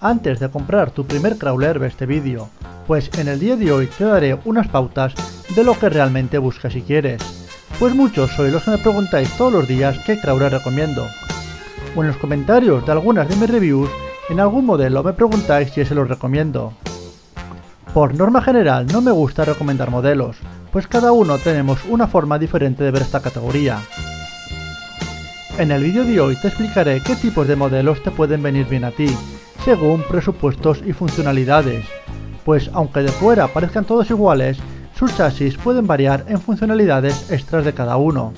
antes de comprar tu primer crawler ve este vídeo, pues en el día de hoy te daré unas pautas de lo que realmente buscas y quieres. Pues muchos sois los que me preguntáis todos los días qué crawler recomiendo. O en los comentarios de algunas de mis reviews, en algún modelo me preguntáis si se los recomiendo. Por norma general no me gusta recomendar modelos, pues cada uno tenemos una forma diferente de ver esta categoría. En el vídeo de hoy te explicaré qué tipos de modelos te pueden venir bien a ti, según presupuestos y funcionalidades, pues aunque de fuera parezcan todos iguales, sus chasis pueden variar en funcionalidades extras de cada uno.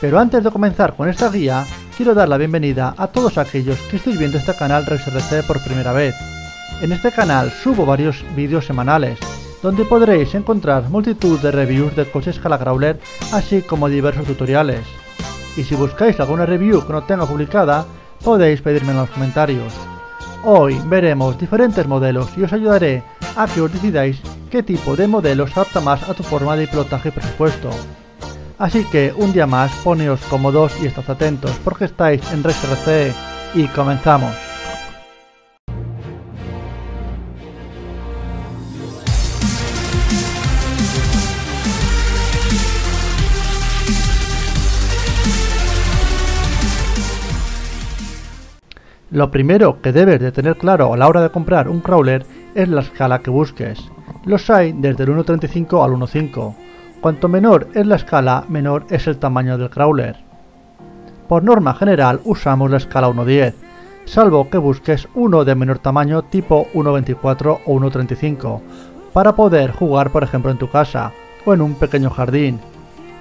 Pero antes de comenzar con esta guía, quiero dar la bienvenida a todos aquellos que estéis viendo este canal RexRC por primera vez. En este canal subo varios vídeos semanales, donde podréis encontrar multitud de reviews de coches crawler, así como diversos tutoriales. Y si buscáis alguna review que no tenga publicada, podéis pedirme en los comentarios. Hoy veremos diferentes modelos y os ayudaré a que os decidáis qué tipo de modelo se adapta más a tu forma de pilotaje presupuesto. Así que un día más poneos cómodos y estad atentos porque estáis en RexRC y comenzamos. Lo primero que debes de tener claro a la hora de comprar un crawler es la escala que busques. Los hay desde el 1.35 al 1.5. Cuanto menor es la escala, menor es el tamaño del crawler. Por norma general usamos la escala 1.10, salvo que busques uno de menor tamaño tipo 1.24 o 1.35, para poder jugar por ejemplo en tu casa o en un pequeño jardín.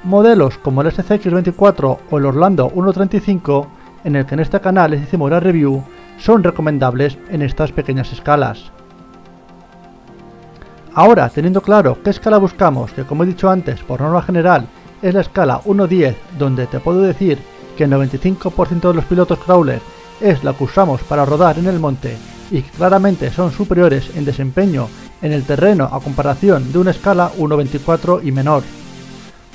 Modelos como el SCX24 o el Orlando 1.35 en el que en este canal les hicimos la review, son recomendables en estas pequeñas escalas. Ahora, teniendo claro qué escala buscamos, que como he dicho antes, por norma general, es la escala 1.10, donde te puedo decir que el 95% de los pilotos crawler es la que usamos para rodar en el monte y que claramente son superiores en desempeño en el terreno a comparación de una escala 1.24 y menor.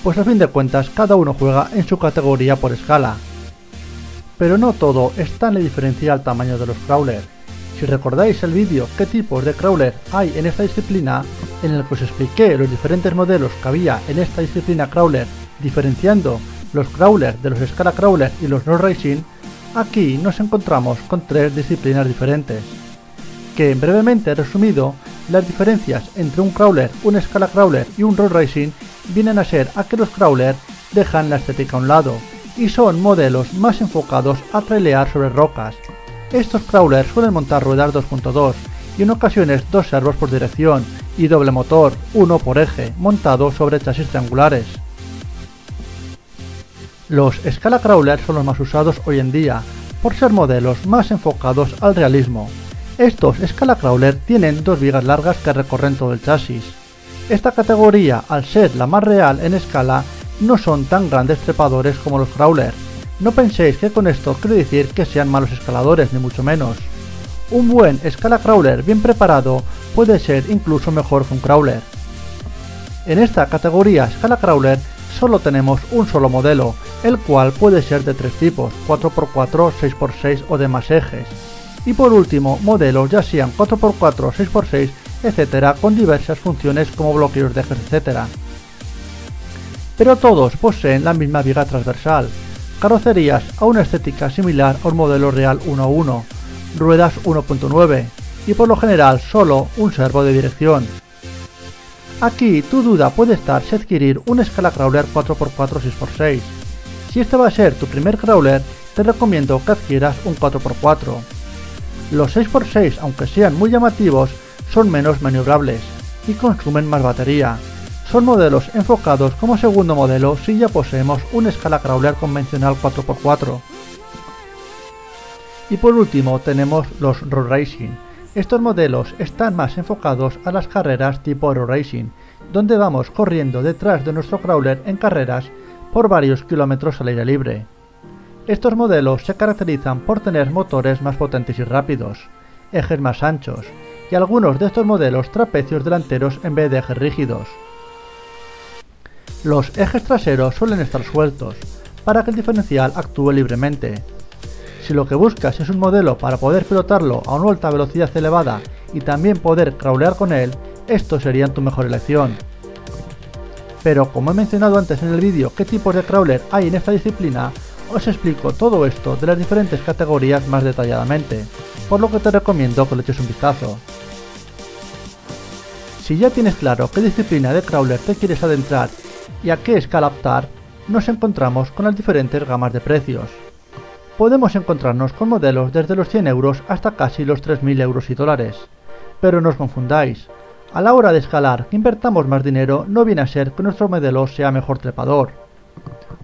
Pues a fin de cuentas cada uno juega en su categoría por escala, pero no todo está en la diferencia al tamaño de los crawlers. Si recordáis el vídeo qué tipos de crawler hay en esta disciplina, en el que os expliqué los diferentes modelos que había en esta disciplina crawler, diferenciando los crawlers de los Scala Crawler y los No Racing, aquí nos encontramos con tres disciplinas diferentes. Que brevemente resumido, las diferencias entre un crawler, un Scala Crawler y un Road Racing vienen a ser a que los crawlers dejan la estética a un lado, y son modelos más enfocados a trailear sobre rocas. Estos crawlers suelen montar ruedas 2.2 y en ocasiones dos servos por dirección y doble motor, uno por eje, montado sobre chasis triangulares. Los Scala Crawlers son los más usados hoy en día, por ser modelos más enfocados al realismo. Estos Scala Crawler tienen dos vigas largas que recorren todo el chasis. Esta categoría, al ser la más real en escala, no son tan grandes trepadores como los crawlers. No penséis que con esto quiero decir que sean malos escaladores, ni mucho menos. Un buen escala crawler bien preparado puede ser incluso mejor que un crawler. En esta categoría escala crawler solo tenemos un solo modelo, el cual puede ser de tres tipos, 4x4, 6x6 o de más ejes. Y por último, modelos ya sean 4x4, 6x6, etc. con diversas funciones como bloqueos de ejes, etc pero todos poseen la misma viga transversal, carrocerías a una estética similar a un modelo real 1.1, ruedas 1.9 y por lo general solo un servo de dirección. Aquí tu duda puede estar si adquirir un escala crawler 4x4 6x6. Si este va a ser tu primer crawler, te recomiendo que adquieras un 4x4. Los 6x6, aunque sean muy llamativos, son menos maniobrables y consumen más batería, son modelos enfocados como segundo modelo si ya poseemos un escala crawler convencional 4x4. Y por último tenemos los Road Racing. Estos modelos están más enfocados a las carreras tipo Aero Racing, donde vamos corriendo detrás de nuestro crawler en carreras por varios kilómetros al aire libre. Estos modelos se caracterizan por tener motores más potentes y rápidos, ejes más anchos, y algunos de estos modelos trapecios delanteros en vez de ejes rígidos. Los ejes traseros suelen estar sueltos, para que el diferencial actúe libremente. Si lo que buscas es un modelo para poder pilotarlo a una alta velocidad elevada y también poder crawlear con él, estos serían tu mejor elección. Pero como he mencionado antes en el vídeo qué tipos de crawler hay en esta disciplina, os explico todo esto de las diferentes categorías más detalladamente, por lo que te recomiendo que le eches un vistazo. Si ya tienes claro qué disciplina de crawler te quieres adentrar y a qué escala optar, nos encontramos con las diferentes gamas de precios. Podemos encontrarnos con modelos desde los 100 euros hasta casi los 3.000 euros y dólares. Pero no os confundáis, a la hora de escalar que invertamos más dinero no viene a ser que nuestro modelo sea mejor trepador.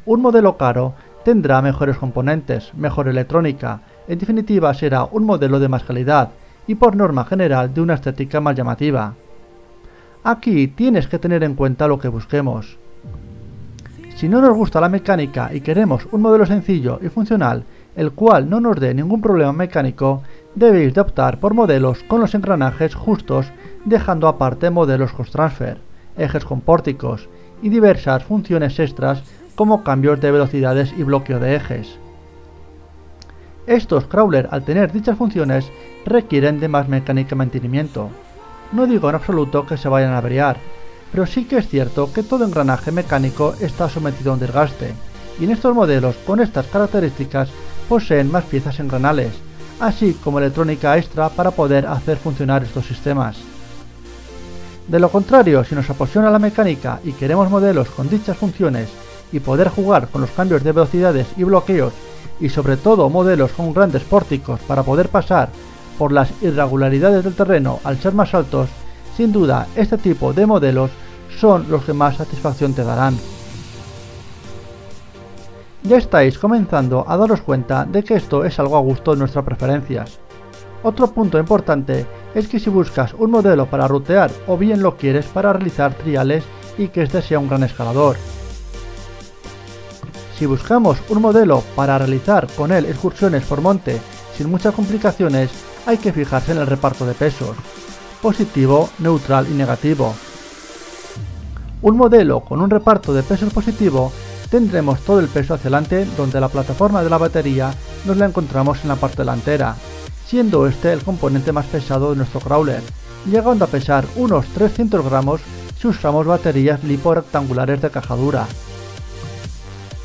Un modelo caro tendrá mejores componentes, mejor electrónica, en definitiva será un modelo de más calidad y por norma general de una estética más llamativa. Aquí tienes que tener en cuenta lo que busquemos. Si no nos gusta la mecánica y queremos un modelo sencillo y funcional, el cual no nos dé ningún problema mecánico, debéis de optar por modelos con los engranajes justos dejando aparte modelos cross-transfer, ejes con pórticos y diversas funciones extras como cambios de velocidades y bloqueo de ejes. Estos crawler al tener dichas funciones requieren de más mecánica y mantenimiento. No digo en absoluto que se vayan a averiar, pero sí que es cierto que todo engranaje mecánico está sometido a un desgaste, y en estos modelos con estas características poseen más piezas engranales, así como electrónica extra para poder hacer funcionar estos sistemas. De lo contrario, si nos apasiona la mecánica y queremos modelos con dichas funciones y poder jugar con los cambios de velocidades y bloqueos y sobre todo modelos con grandes pórticos para poder pasar por las irregularidades del terreno al ser más altos, sin duda este tipo de modelos son los que más satisfacción te darán. Ya estáis comenzando a daros cuenta de que esto es algo a gusto de nuestras preferencias. Otro punto importante es que si buscas un modelo para rutear o bien lo quieres para realizar triales y que este sea un gran escalador. Si buscamos un modelo para realizar con él excursiones por monte sin muchas complicaciones, hay que fijarse en el reparto de pesos, positivo, neutral y negativo. Un modelo con un reparto de pesos positivo tendremos todo el peso hacia adelante donde la plataforma de la batería nos la encontramos en la parte delantera, siendo este el componente más pesado de nuestro crawler, llegando a pesar unos 300 gramos si usamos baterías lipo rectangulares de caja dura.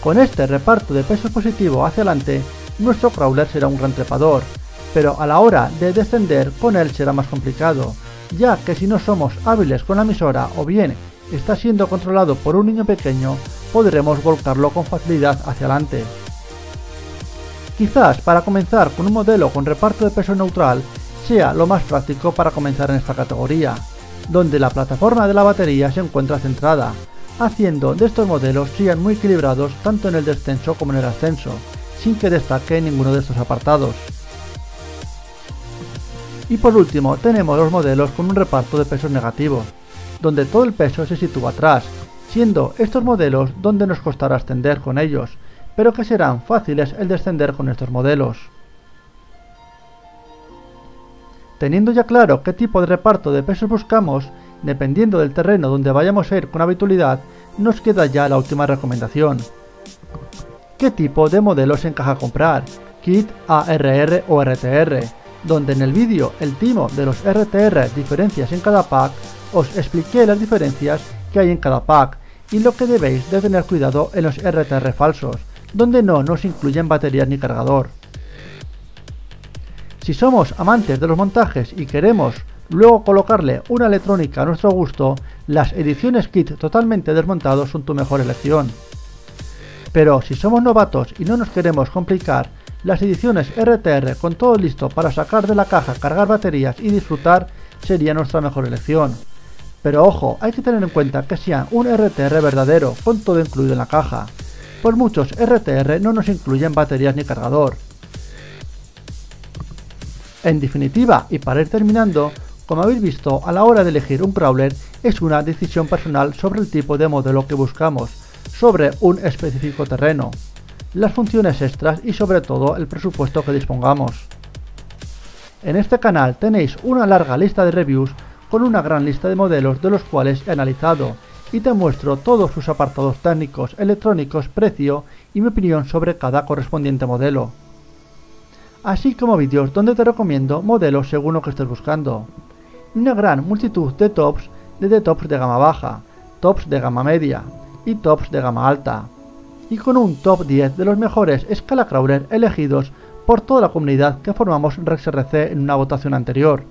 Con este reparto de peso positivo hacia adelante, nuestro crawler será un gran trepador, pero a la hora de descender con él será más complicado, ya que si no somos hábiles con la emisora o bien está siendo controlado por un niño pequeño, podremos volcarlo con facilidad hacia adelante. Quizás para comenzar con un modelo con reparto de peso neutral sea lo más práctico para comenzar en esta categoría, donde la plataforma de la batería se encuentra centrada, haciendo de estos modelos sean muy equilibrados tanto en el descenso como en el ascenso, sin que destaque ninguno de estos apartados. Y por último tenemos los modelos con un reparto de pesos negativo, donde todo el peso se sitúa atrás, siendo estos modelos donde nos costará ascender con ellos, pero que serán fáciles el descender con estos modelos. Teniendo ya claro qué tipo de reparto de pesos buscamos, dependiendo del terreno donde vayamos a ir con habitualidad, nos queda ya la última recomendación. ¿Qué tipo de modelos encaja comprar? Kit ARR o RTR, donde en el vídeo El timo de los RTR diferencias en cada pack, os expliqué las diferencias que hay en cada pack y lo que debéis de tener cuidado en los RTR falsos, donde no nos incluyen baterías ni cargador. Si somos amantes de los montajes y queremos luego colocarle una electrónica a nuestro gusto, las ediciones kit totalmente desmontados son tu mejor elección. Pero si somos novatos y no nos queremos complicar, las ediciones RTR con todo listo para sacar de la caja, cargar baterías y disfrutar sería nuestra mejor elección. Pero ojo, hay que tener en cuenta que sea un RTR verdadero, con todo incluido en la caja pues muchos RTR no nos incluyen baterías ni cargador. En definitiva, y para ir terminando, como habéis visto, a la hora de elegir un crawler es una decisión personal sobre el tipo de modelo que buscamos, sobre un específico terreno, las funciones extras y sobre todo el presupuesto que dispongamos. En este canal tenéis una larga lista de reviews con una gran lista de modelos de los cuales he analizado y te muestro todos sus apartados técnicos, electrónicos, precio y mi opinión sobre cada correspondiente modelo. así como vídeos donde te recomiendo modelos según lo que estés buscando. Una gran multitud de tops desde tops de gama baja, tops de gama media y tops de gama alta. Y con un top 10 de los mejores escala crawler elegidos por toda la comunidad que formamos RexRC en una votación anterior.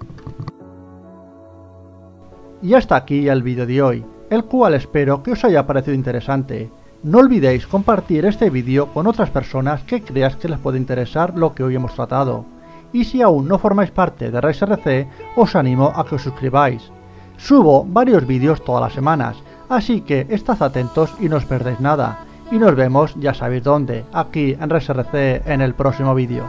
Y hasta aquí el vídeo de hoy, el cual espero que os haya parecido interesante. No olvidéis compartir este vídeo con otras personas que creas que les puede interesar lo que hoy hemos tratado. Y si aún no formáis parte de RexRC, os animo a que os suscribáis. Subo varios vídeos todas las semanas, así que estad atentos y no os perdéis nada. Y nos vemos ya sabéis dónde, aquí en RexRC en el próximo vídeo.